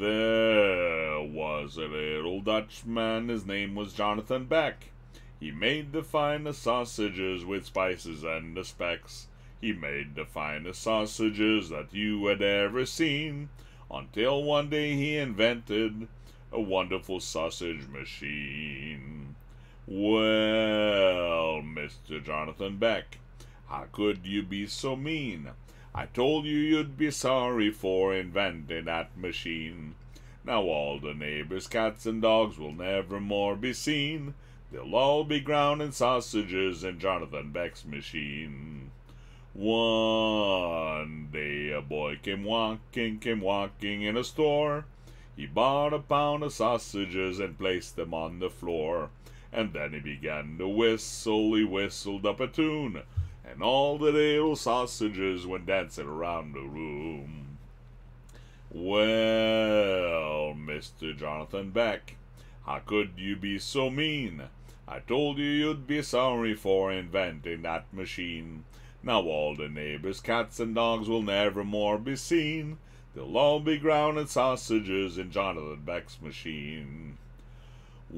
There was a little Dutchman, his name was Jonathan Beck. He made the finest sausages with spices and the specks. He made the finest sausages that you had ever seen, until one day he invented a wonderful sausage machine. Well, Mr. Jonathan Beck, how could you be so mean? I told you you'd be sorry for inventing that machine. Now all the neighbors' cats and dogs will never more be seen. They'll all be ground in sausages in Jonathan Beck's machine. One day a boy came walking, came walking in a store. He bought a pound of sausages and placed them on the floor. And then he began to whistle, he whistled up a tune and all the little sausages went dancing around the room. Well, Mr. Jonathan Beck, how could you be so mean? I told you you'd be sorry for inventing that machine. Now all the neighbors' cats and dogs will never more be seen. They'll all be grounded sausages in Jonathan Beck's machine. The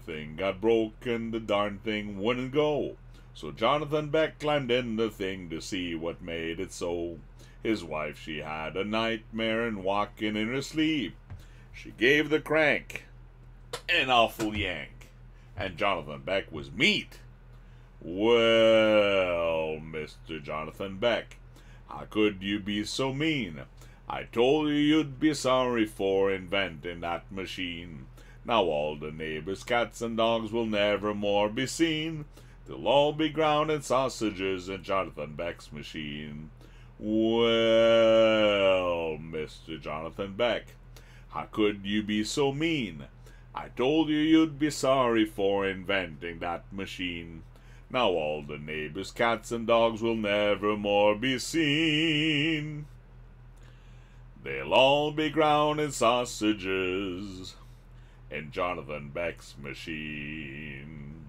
thing got broken, the darn thing wouldn't go. So Jonathan Beck climbed in the thing to see what made it so. His wife, she had a nightmare and walking in her sleep. She gave the crank an awful yank, and Jonathan Beck was meat. Well, Mr. Jonathan Beck, how could you be so mean? I told you you'd be sorry for inventing that machine. Now all the neighbors' cats and dogs will never more be seen. They'll all be grounded sausages in Jonathan Beck's machine. Well, Mr. Jonathan Beck, how could you be so mean? I told you you'd be sorry for inventing that machine. Now all the neighbors' cats and dogs will never more be seen. They'll all be ground in sausages in Jonathan Beck's machine.